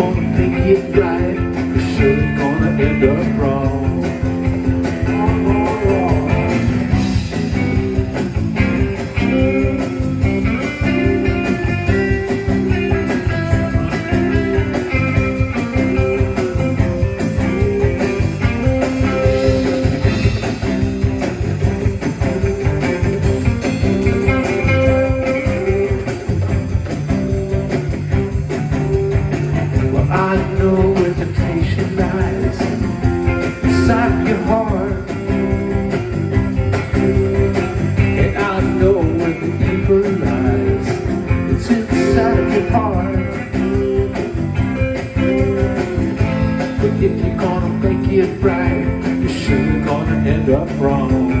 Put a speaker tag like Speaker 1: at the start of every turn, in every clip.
Speaker 1: gonna make it right. Cause you're gonna end up wrong. And I know the lies It's inside of your heart But if you're gonna make it right You're sure gonna end up wrong.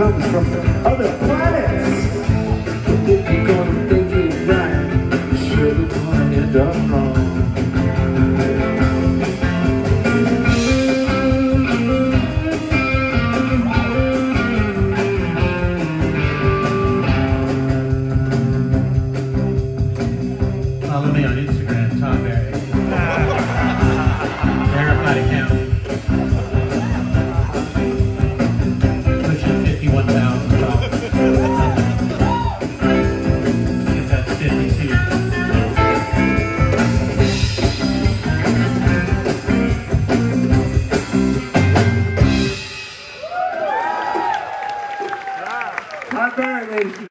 Speaker 1: comes from other planets. But if you're gonna think it right, you wrong.
Speaker 2: Follow me on
Speaker 1: Thank you.